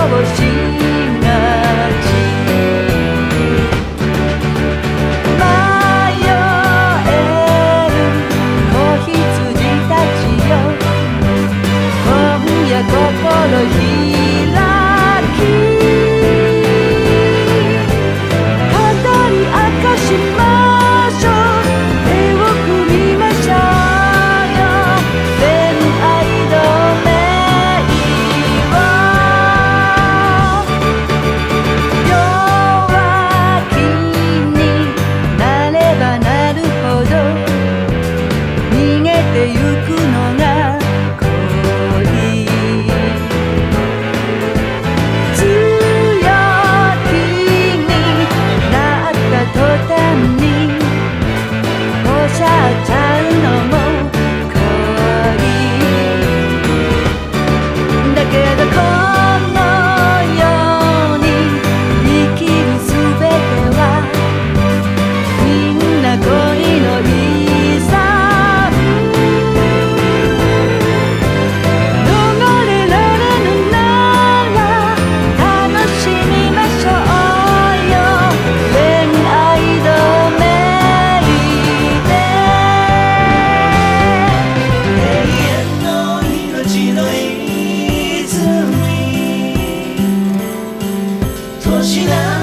almost you. 少しだ